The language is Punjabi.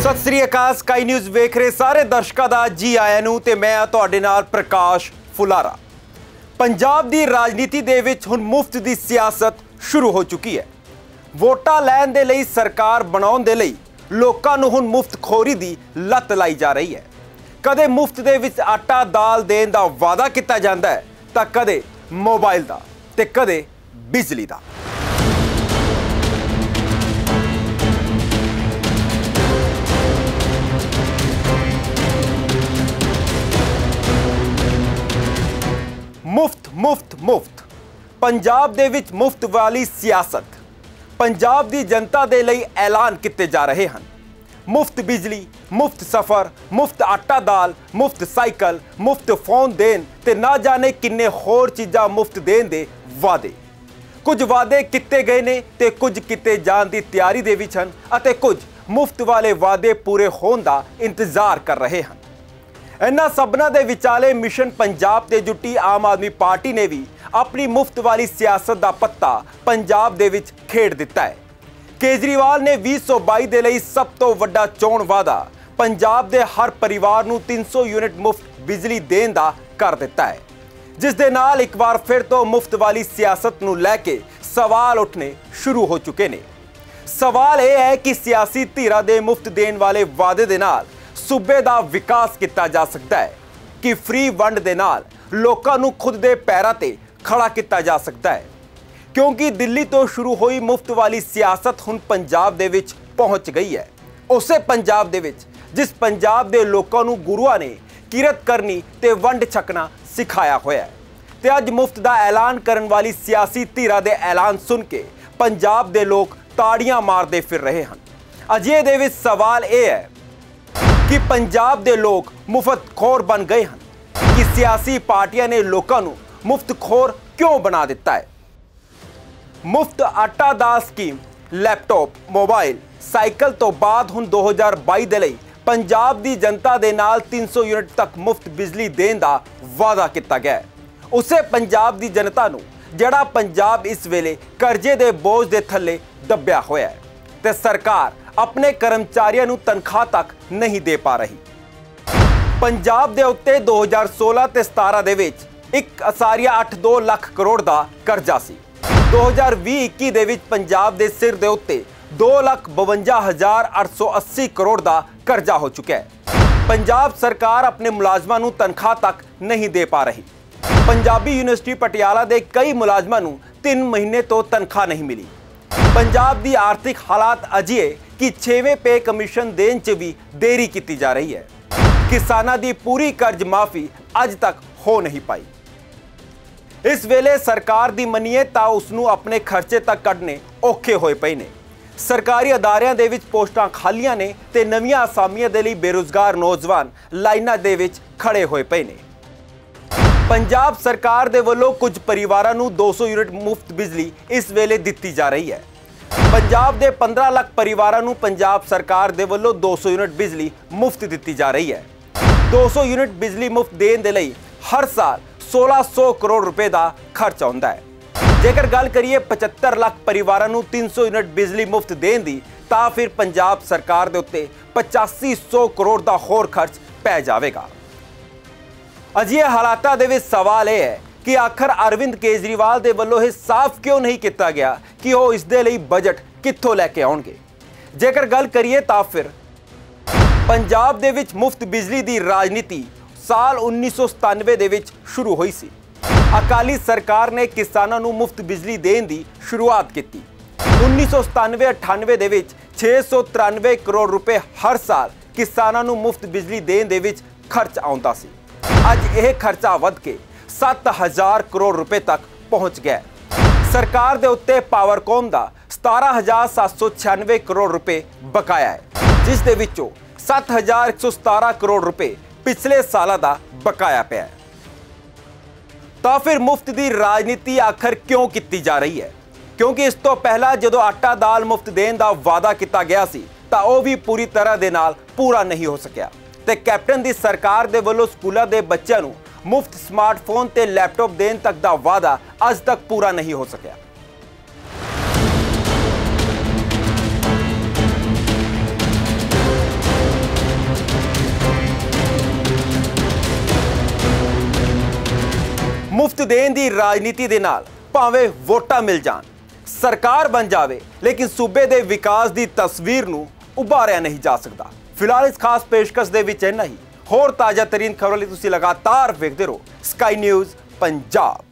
ਸਤਿ ਸ੍ਰੀ ਅਕਾਲ ਸਕਾਈ ਨਿਊਜ਼ ਵੇਖ ਰਹੇ ਸਾਰੇ ਦਰਸ਼ਕਾਂ ਦਾ ਜੀ ਆਇਆਂ ਨੂੰ ਤੇ ਮੈਂ ਆ ਤੁਹਾਡੇ ਨਾਲ ਪ੍ਰਕਾਸ਼ ਫੁਲਾਰਾ। ਪੰਜਾਬ ਦੀ ਰਾਜਨੀਤੀ ਦੇ ਵਿੱਚ ਹੁਣ ਮੁਫਤ ਦੀ ਸਿਆਸਤ ਸ਼ੁਰੂ ਹੋ ਚੁੱਕੀ ਹੈ। ਵੋਟਾਂ ਲੈਣ ਦੇ ਲਈ ਸਰਕਾਰ ਬਣਾਉਣ ਦੇ ਲਈ ਲੋਕਾਂ ਨੂੰ ਹੁਣ ਮੁਫਤ ਖੋਰੀ ਦੀ ਲੱਤ ਲਾਈ ਜਾ ਰਹੀ ਹੈ। ਕਦੇ ਮੁਫਤ ਦੇ ਵਿੱਚ ਆਟਾ ਦਾਲ ਦੇਣ ਦਾ ਵਾਅਦਾ ਕੀਤਾ ਜਾਂਦਾ ਹੈ, ਤਾਂ ਕਦੇ ਮੋਬਾਈਲ ਦਾ ਤੇ ਕਦੇ ਬਿਜਲੀ ਦਾ। ਮੁਫਤ। ਪੰਜਾਬ ਦੇ ਵਿੱਚ ਮੁਫਤ ਵਾਲੀ ਸਿਆਸਤ। ਪੰਜਾਬ ਦੀ ਜਨਤਾ ਦੇ ਲਈ ਐਲਾਨ ਕੀਤੇ ਜਾ ਰਹੇ ਹਨ। ਮੁਫਤ ਬਿਜਲੀ, ਮੁਫਤ ਸਫ਼ਰ, ਮੁਫਤ ਆਟਾ ਦਾਲ, ਮੁਫਤ ਸਾਈਕਲ, ਮੁਫਤ ਫੋਨ ਦੇਣ ਤੇ ਨਾ ਜਾਣੇ ਕਿੰਨੇ ਹੋਰ ਚੀਜ਼ਾਂ ਮੁਫਤ ਦੇਣ ਦੇ ਵਾਅਦੇ। ਕੁਝ ਵਾਅਦੇ ਕੀਤੇ ਗਏ ਨੇ ਤੇ ਕੁਝ ਕੀਤੇ ਜਾਣ ਦੀ ਤਿਆਰੀ ਦੇ ਵਿੱਚ ਹਨ ਅਤੇ ਕੁਝ ਮੁਫਤ ਵਾਲੇ ਵਾਅਦੇ ਪੂਰੇ ਹੋਣ ਦਾ ਇੰਤਜ਼ਾਰ ਕਰ ਰਹੇ ਹਨ। ਇਹਨਾਂ ਸਭਨਾਂ ਦੇ ਵਿਚਾਲੇ ਮਿਸ਼ਨ ਪੰਜਾਬ ਤੇ ਜੁਟੀ ਆਮ ਆਦਮੀ ਪਾਰਟੀ ਨੇ ਵੀ ਆਪਣੀ ਮੁਫਤ ਵਾਲੀ ਸਿਆਸਤ ਦਾ ਪੱਤਾ ਪੰਜਾਬ ਦੇ ਵਿੱਚ ਖੇਡ ਦਿੱਤਾ ਹੈ। ਕੇਜਰੀਵਾਲ ਨੇ 2022 ਦੇ ਲਈ ਸਭ ਤੋਂ ਵੱਡਾ ਚੋਣ ਵਾਅਦਾ ਪੰਜਾਬ ਦੇ ਹਰ ਪਰਿਵਾਰ ਨੂੰ 300 ਯੂਨਿਟ ਮੁਫਤ ਬਿਜਲੀ ਦੇਣ ਦਾ ਕਰ ਦਿੱਤਾ ਹੈ। ਜਿਸ ਦੇ ਨਾਲ ਇੱਕ ਵਾਰ ਫਿਰ ਤੋਂ ਮੁਫਤ ਵਾਲੀ ਸਿਆਸਤ ਨੂੰ ਲੈ ਕੇ ਸਵਾਲ ਉੱਠਣੇ ਸ਼ੁਰੂ ਹੋ ਚੁੱਕੇ ਨੇ। ਸਵਾਲ ਇਹ ਹੈ ਕਿ ਸਿਆਸੀ ਧਿਰਾਂ ਦੇ ਮੁਫਤ ਦੇਣ ਵਾਲੇ ਵਾਅਦੇ ਦੇ ਨਾਲ ਸੂਬੇ ਦਾ ਵਿਕਾਸ ਕੀਤਾ ਜਾ ਸਕਦਾ ਹੈ ਕਿ ਫ੍ਰੀ ਵੰਡ ਦੇ ਨਾਲ ਲੋਕਾਂ ਨੂੰ ਖੁਦ ਦੇ ਪੈਰਾਂ ਤੇ ਖੜਾ ਕੀਤਾ ਜਾ ਸਕਦਾ ਹੈ। ਕਿਉਂਕਿ ਦਿੱਲੀ ਤੋਂ ਸ਼ੁਰੂ ਹੋਈ ਮੁਫਤ ਵਾਲੀ ਸਿਆਸਤ ਹੁਣ ਪੰਜਾਬ ਦੇ ਵਿੱਚ ਪਹੁੰਚ ਗਈ ਹੈ। ਉਸੇ ਪੰਜਾਬ ਦੇ ਵਿੱਚ ਜਿਸ ਪੰਜਾਬ ਦੇ ਲੋਕਾਂ ਨੂੰ ਗੁਰੂਆਂ ਨੇ ਕਿਰਤ ਕਰਨੀ ਤੇ ਵੰਡ ਛਕਣਾ ਸਿਖਾਇਆ ਹੋਇਆ ਹੈ। ਤੇ ਅੱਜ ਮੁਫਤ ਦਾ ਐਲਾਨ ਕਰਨ ਵਾਲੀ ਸਿਆਸੀ ਧਿਰਾਂ ਦੇ ਐਲਾਨ ਸੁਣ ਕੇ ਪੰਜਾਬ ਦੇ ਲੋਕ ਤਾੜੀਆਂ ਮਾਰਦੇ ਫਿਰ ਰਹੇ ਹਨ। ਅਜੇ ਦੇ ਵਿੱਚ ਸਵਾਲ ਇਹ ਹੈ ਕਿ ਪੰਜਾਬ ਦੇ ਲੋਕ ਮੁਫਤ ਖੋਰ ਬਣ ਗਏ ਹਨ। ਕਿ ਸਿਆਸੀ ਪਾਰਟੀਆਂ ਨੇ ਲੋਕਾਂ ਨੂੰ ਮੁਫਤ ਖੋਰ ਕਿਉਂ ਬਣਾ ਦਿੱਤਾ ਹੈ? ਮੁਫਤ ਆਟਾ ਦਾ ਸਕੀਮ, ਲੈਪਟਾਪ, ਮੋਬਾਈਲ, ਸਾਈਕਲ ਤੋਂ ਬਾਅਦ ਹੁਣ 2022 ਦੇ ਲਈ ਪੰਜਾਬ ਦੀ ਜਨਤਾ ਦੇ ਨਾਲ 300 ਯੂਨਿਟ ਤੱਕ ਮੁਫਤ ਬਿਜਲੀ ਦੇਣ ਦਾ ਵਾਅਦਾ ਕੀਤਾ ਗਿਆ ਹੈ। ਉਸੇ ਪੰਜਾਬ ਦੀ ਜਨਤਾ ਨੂੰ ਜਿਹੜਾ ਪੰਜਾਬ ਇਸ ਵੇਲੇ ਕਰਜ਼ੇ ਦੇ ਬੋਝ ਦੇ ਥੱਲੇ ਦੱਬਿਆ ਹੋਇਆ ਹੈ ਤੇ ਸਰਕਾਰ ਆਪਣੇ ਕਰਮਚਾਰੀਆਂ ਨੂੰ ਤਨਖਾਹ ਤੱਕ ਨਹੀਂ ਦੇ ਪਾ ਰਹੀ। ਪੰਜਾਬ ਦੇ ਉੱਤੇ 2016 ਤੇ 17 ਦੇ ਵਿੱਚ 1.82 ਲੱਖ ਕਰੋੜ ਦਾ ਕਰਜ਼ਾ ਸੀ। 2020-21 ਦੇ ਵਿੱਚ ਪੰਜਾਬ ਦੇ ਸਿਰ ਦੇ ਉੱਤੇ 252880 ਕਰੋੜ ਦਾ ਕਰਜ਼ਾ ਹੋ ਚੁੱਕਿਆ ਹੈ। ਪੰਜਾਬ ਸਰਕਾਰ ਆਪਣੇ ਮੁਲਾਜ਼ਮਾਂ ਨੂੰ ਤਨਖਾਹ ਤੱਕ ਨਹੀਂ ਦੇ ਪਾ ਰਹੀ। ਪੰਜਾਬੀ ਯੂਨੀਵਰਸਿਟੀ ਪਟਿਆਲਾ ਦੇ ਕਈ ਮੁਲਾਜ਼ਮਾਂ ਨੂੰ 3 ਮਹੀਨੇ ਤੋਂ ਤਨਖਾਹ ਨਹੀਂ ਮਿਲੀ। ਪੰਜਾਬ ਦੀ ਆਰਥਿਕ ਹਾਲਾਤ ਅਜਿਹੇ ਕਿ 6ਵੇਂ ਪੇ ਕਮਿਸ਼ਨ ਦੇਣ 'ਚ ਵੀ ਦੇਰੀ ਕੀਤੀ ਜਾ ਰਹੀ ਹੈ। ਕਿਸਾਨਾਂ ਦੀ ਪੂਰੀ ਕਰਜ਼ ਮਾਫੀ ਅੱਜ ਤੱਕ ਹੋ ਨਹੀਂ ਪਾਈ। ਇਸ ਵੇਲੇ ਸਰਕਾਰ ਦੀ ਮੰਨੀਏ ਤਾਂ ਉਸ ਨੂੰ ਆਪਣੇ ਖਰਚੇ ਤੱਕ ਕੱਢਨੇ ਔਖੇ ਹੋਏ ਪਏ ਨੇ। ਸਰਕਾਰੀ ਅਦਾਰਿਆਂ ਦੇ ਵਿੱਚ ਪੋਸਟਾਂ ਖਾਲੀਆਂ ਨੇ ਤੇ ਨਵੀਆਂ ਅਸਾਮੀਆਂ ਦੇ ਲਈ ਬੇਰੁਜ਼ਗਾਰ ਨੌਜਵਾਨ ਲਾਈਨਾਂ ਦੇ ਵਿੱਚ ਖੜੇ ਹੋਏ ਪਏ ਨੇ। ਪੰਜਾਬ ਸਰਕਾਰ ਦੇ ਵੱਲੋਂ ਕੁਝ ਪਰਿਵਾਰਾਂ ਨੂੰ 200 ਯੂਨਿਟ ਮੁਫਤ ਬਿਜਲੀ ਇਸ ਵੇਲੇ ਦਿੱਤੀ ਜਾ ਰਹੀ ਹੈ। ਪੰਜਾਬ ਦੇ 15 ਲੱਖ ਪਰਿਵਾਰਾਂ ਨੂੰ ਪੰਜਾਬ ਸਰਕਾਰ ਦੇ ਵੱਲੋਂ 200 ਯੂਨਿਟ ਬਿਜਲੀ ਮੁਫਤ ਦਿੱਤੀ ਜਾ ਰਹੀ ਹੈ। 200 ਯੂਨਿਟ ਬਿਜਲੀ ਮੁਫਤ ਦੇਣ ਦੇ ਲਈ ਹਰ ਸਾਲ 1600 ਕਰੋੜ ਰੁਪਏ ਦਾ ਖਰਚ ਆਉਂਦਾ ਹੈ। ਜੇਕਰ ਗੱਲ ਕਰੀਏ 75 ਲੱਖ ਪਰਿਵਾਰਾਂ ਨੂੰ 300 ਯੂਨਿਟ ਬਿਜਲੀ ਮੁਫਤ ਦੇਣ ਦੀ, ਤਾਂ ਫਿਰ ਪੰਜਾਬ ਸਰਕਾਰ ਦੇ ਉੱਤੇ 8500 ਕਰੋੜ ਦਾ ਹੋਰ ਖਰਚ ਪੈ ਜਾਵੇਗਾ। ਅਜਿਹੇ ਹਾਲਾਤਾਂ ਦੇ ਵਿੱਚ ਸਵਾਲ ਇਹ ਹੈ ਕਿ ਆਖਰ ਅਰਵਿੰਦ ਕੇਜਰੀਵਾਲ ਦੇ ਵੱਲੋਂ ਇਹ ਸਾਫ਼ ਕਿਉਂ ਨਹੀਂ ਕੀਤਾ ਗਿਆ ਕਿ ਉਹ ਇਸ ਦੇ ਲਈ ਬਜਟ ਕਿੱਥੋਂ ਲੈ ਕੇ ਆਉਣਗੇ? ਜੇਕਰ ਗੱਲ ਕਰੀਏ ਤਾਂ ਫਿਰ ਪੰਜਾਬ ਦੇ ਵਿੱਚ ਮੁਫਤ ਬਿਜਲੀ ਦੀ ਰਾਜਨੀਤੀ ਸਾਲ 1997 ਦੇ ਵਿੱਚ ਸ਼ੁਰੂ ਹੋਈ ਸੀ। ਅਕਾਲੀ ਸਰਕਾਰ ਨੇ ਕਿਸਾਨਾਂ ਨੂੰ ਮੁਫਤ ਬਿਜਲੀ ਦੇਣ ਦੀ ਸ਼ੁਰੂਆਤ ਕੀਤੀ। 1997-98 ਦੇ ਵਿੱਚ 693 ਕਰੋੜ ਰੁਪਏ ਹਰ ਸਾਲ ਕਿਸਾਨਾਂ ਨੂੰ ਮੁਫਤ ਬਿਜਲੀ ਦੇਣ ਦੇ ਵਿੱਚ ਖਰਚ ਆਉਂਦਾ ਸੀ। ਅੱਜ ਇਹ ਖਰਚਾ ਵੱਧ ਕੇ 7000 ਕਰੋੜ ਰੁਪਏ ਤੱਕ ਪਹੁੰਚ ਗਿਆ ਸਰਕਾਰ ਦੇ ਉੱਤੇ ਪਾਵਰਕੌਮ ਦਾ 17796 ਕਰੋੜ ਰੁਪਏ ਬਕਾਇਆ ਹੈ, ਜਿਸ ਦੇ ਵਿੱਚੋਂ 7117 ਕਰੋੜ ਰੁਪਏ ਪਿਛਲੇ ਸਾਲਾਂ ਦਾ ਬਕਾਇਆ ਪਿਆ ਹੈ। ਤਾਂ ਫਿਰ ਮੁਫਤ ਦੀ ਰਾਜਨੀਤੀ ਆਖਰ ਕਿਉਂ ਕੀਤੀ ਜਾ ਰਹੀ ਹੈ? ਕਿਉਂਕਿ ਇਸ ਤੋਂ ਪਹਿਲਾਂ ਜਦੋਂ ਆਟਾ ਦਾਲ ਮੁਫਤ ਦੇਣ ਦਾ ਵਾਅਦਾ ਕੀਤਾ ਗਿਆ ਸੀ, ਤਾਂ ਉਹ ਵੀ ਪੂਰੀ ਤਰ੍ਹਾਂ ਦੇ ਨਾਲ ਪੂਰਾ ਨਹੀਂ ਹੋ ਸਕਿਆ। ਤੇ ਕੈਪਟਨ ਦੀ ਸਰਕਾਰ ਦੇ ਵੱਲੋਂ ਸਕੂਲਾਂ ਦੇ ਬੱਚਿਆਂ ਨੂੰ ਮੁਫਤ ਸਮਾਰਟਫੋਨ ਤੇ ਲੈਪਟਾਪ ਦੇਣ ਤੱਕ ਦਾ ਵਾਅਦਾ ਅੱਜ ਤੱਕ ਪੂਰਾ ਨਹੀਂ ਹੋ ਸਕਿਆ। ਮੁਫਤ ਦੇਣ ਦੀ ਰਾਜਨੀਤੀ ਦੇ ਨਾਲ ਭਾਵੇਂ ਵੋਟਾਂ ਮਿਲ ਜਾਣ, ਸਰਕਾਰ ਬਣ ਜਾਵੇ, ਲੇਕਿਨ ਸੂਬੇ ਦੇ ਵਿਕਾਸ ਦੀ ਤਸਵੀਰ ਨੂੰ ਉਭਾਰਿਆ ਨਹੀਂ ਜਾ ਸਕਦਾ। ਫਿਲਹਾਲ ਇਸ ਖਾਸ ਪੇਸ਼ਕਸ਼ ਦੇ ਵਿੱਚ ਇੰਨਾ ਹੀ। ਹੋਰ ਤਾਜ਼ਾ ਤਰੀਨ ਖਬਰਾਂ ਲਈ ਤੁਸੀਂ ਲਗਾਤਾਰ ਵੇਖਦੇ ਰਹੋ ਸਕਾਈ ਨਿਊਜ਼ ਪੰਜਾਬ।